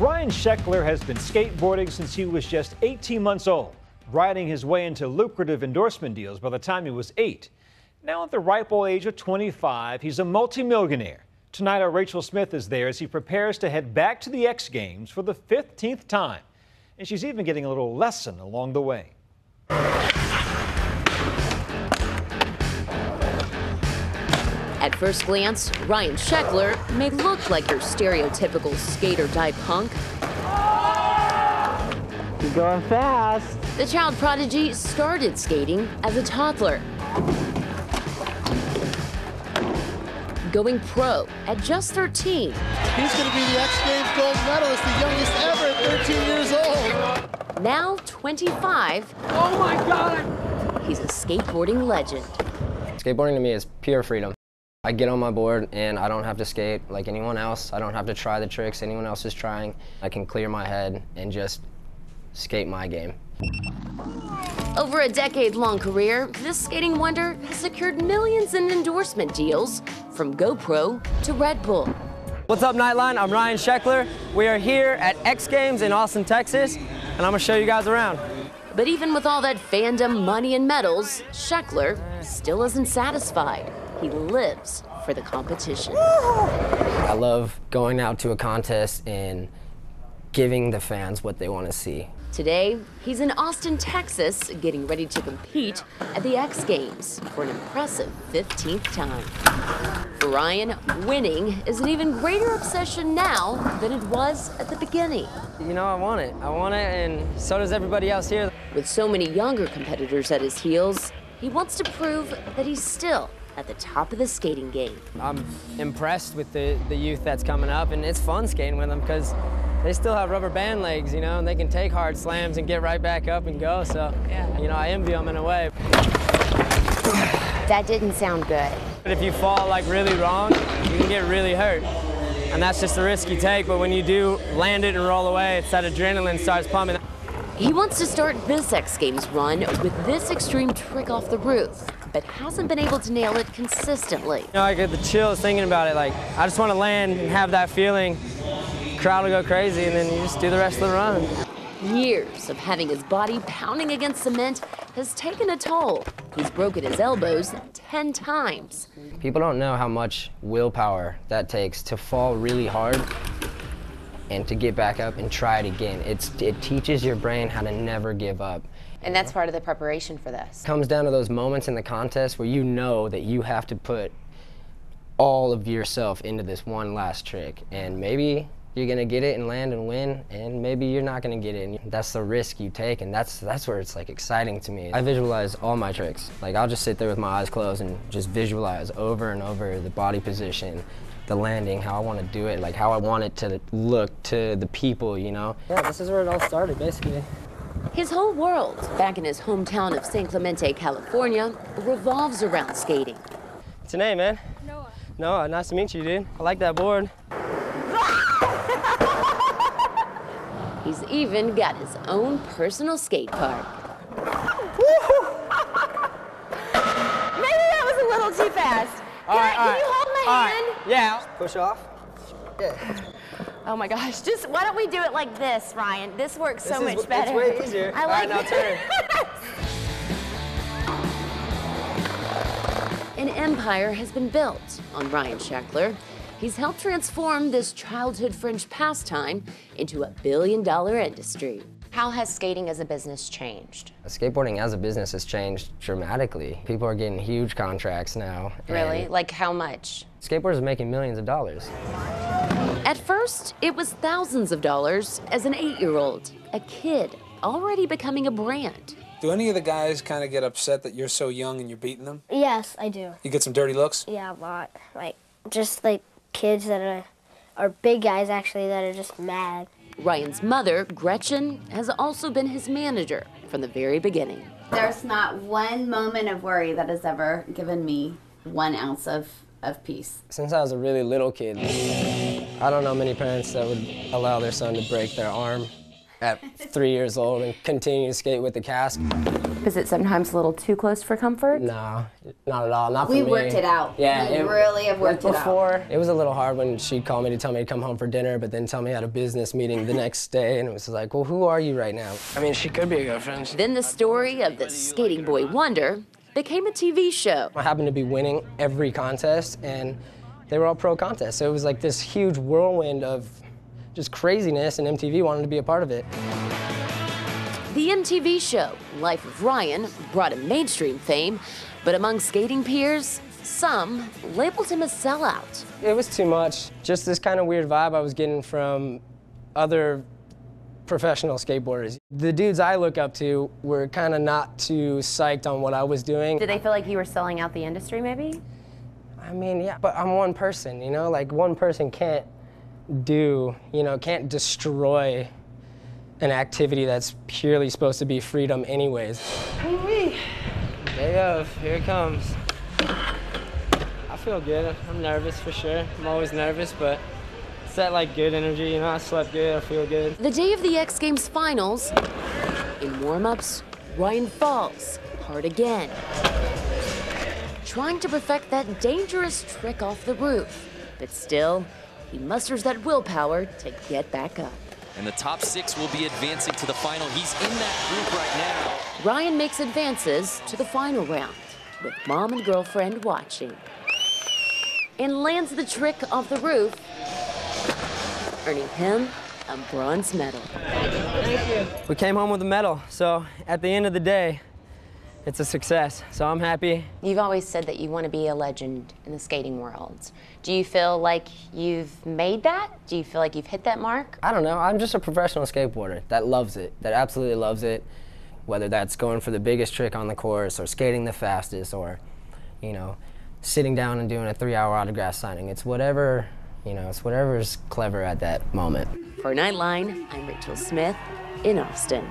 Ryan Sheckler has been skateboarding since he was just 18 months old, riding his way into lucrative endorsement deals by the time he was eight. Now, at the ripe old age of 25, he's a multimillionaire. Tonight, our Rachel Smith is there as he prepares to head back to the X Games for the 15th time. And she's even getting a little lesson along the way. At first glance, Ryan Sheckler may look like your stereotypical skater die punk. You're going fast. The child prodigy started skating as a toddler. Going pro at just 13. He's going to be the X Games gold medalist, the youngest ever at 13 years old. Now 25. Oh my God! He's a skateboarding legend. Skateboarding to me is pure freedom. I get on my board and I don't have to skate like anyone else. I don't have to try the tricks anyone else is trying. I can clear my head and just skate my game. Over a decade long career, this skating wonder has secured millions in endorsement deals from GoPro to Red Bull. What's up, Nightline? I'm Ryan Sheckler. We are here at X Games in Austin, Texas, and I'm gonna show you guys around. But even with all that fandom, money, and medals, Sheckler still isn't satisfied. He lives for the competition. I love going out to a contest and giving the fans what they want to see. Today, he's in Austin, Texas, getting ready to compete at the X Games for an impressive 15th time. For Ryan, winning is an even greater obsession now than it was at the beginning. You know, I want it. I want it, and so does everybody else here. With so many younger competitors at his heels, he wants to prove that he's still at the top of the skating game. I'm impressed with the, the youth that's coming up, and it's fun skating with them because they still have rubber band legs, you know, and they can take hard slams and get right back up and go. So, yeah. you know, I envy them in a way. That didn't sound good. But if you fall like really wrong, you can get really hurt. And that's just the risk you take, but when you do land it and roll away, it's that adrenaline starts pumping. He wants to start this X Games run with this extreme trick off the roof, but hasn't been able to nail it consistently. You know, I get the chills thinking about it. Like, I just want to land and have that feeling. Crowd will go crazy, and then you just do the rest of the run. Years of having his body pounding against cement has taken a toll. He's broken his elbows 10 times. People don't know how much willpower that takes to fall really hard and to get back up and try it again. It's, it teaches your brain how to never give up. And that's part of the preparation for this. It comes down to those moments in the contest where you know that you have to put all of yourself into this one last trick. And maybe you're gonna get it and land and win, and maybe you're not gonna get it. And that's the risk you take, and that's that's where it's like exciting to me. I visualize all my tricks. Like I'll just sit there with my eyes closed and just visualize over and over the body position, the landing, how I want to do it, like how I want it to look to the people, you know. Yeah, this is where it all started, basically. His whole world, back in his hometown of San Clemente, California, revolves around skating. What's your name, man? Noah. Noah, nice to meet you, dude. I like that board. He's even got his own personal skate park. Maybe that was a little too fast. All can, right, I, all can right. You hold my all hand? Right. Yeah. Push off. Yeah. Oh my gosh, just why don't we do it like this, Ryan? This works this so is, much better. It's way easier. I like all right, now turn. An empire has been built on Ryan Sheckler. He's helped transform this childhood French pastime into a billion dollar industry. How has skating as a business changed? Uh, skateboarding as a business has changed dramatically. People are getting huge contracts now. Really? Like how much? Skateboarders are making millions of dollars. At first, it was thousands of dollars as an eight year old, a kid already becoming a brand. Do any of the guys kind of get upset that you're so young and you're beating them? Yes, I do. You get some dirty looks? Yeah, a lot. Like, just like kids that are, are big guys actually that are just mad. Ryan's mother, Gretchen, has also been his manager from the very beginning. There's not one moment of worry that has ever given me one ounce of, of peace. Since I was a really little kid, I don't know many parents that would allow their son to break their arm at three years old and continue to skate with the cast. Is it sometimes a little too close for comfort? No, not at all. Not We for me. worked it out. Yeah, We really have worked it out. before, it was a little hard when she'd call me to tell me to come home for dinner, but then tell me I had a business meeting the next day, and it was like, well, who are you right now? I mean, she could be a girlfriend. Then the story of the skating boy wonder became a TV show. I happened to be winning every contest, and they were all pro contests. So it was like this huge whirlwind of just craziness, and MTV wanted to be a part of it. The MTV show, Life of Ryan, brought him mainstream fame, but among skating peers, some labeled him a sellout. It was too much. Just this kind of weird vibe I was getting from other professional skateboarders. The dudes I look up to were kind of not too psyched on what I was doing. Did they feel like you were selling out the industry, maybe? I mean, yeah, but I'm one person, you know? Like, one person can't do, you know, can't destroy an activity that's purely supposed to be freedom, anyways. Wee. Day of, here it comes. I feel good. I'm nervous for sure. I'm always nervous, but it's that like good energy, you know. I slept good. I feel good. The day of the X Games finals, in warm ups, Ryan falls hard again. Trying to perfect that dangerous trick off the roof, but still, he musters that willpower to get back up. And the top six will be advancing to the final. He's in that group right now. Ryan makes advances to the final round, with mom and girlfriend watching. And lands the trick off the roof, earning him a bronze medal. We came home with a medal, so at the end of the day, it's a success. So I'm happy. You've always said that you want to be a legend in the skating world. Do you feel like you've made that? Do you feel like you've hit that mark? I don't know. I'm just a professional skateboarder that loves it, that absolutely loves it. Whether that's going for the biggest trick on the course or skating the fastest or, you know, sitting down and doing a three hour autograph signing. It's whatever, you know, it's whatever's clever at that moment. For Nightline, I'm Rachel Smith in Austin.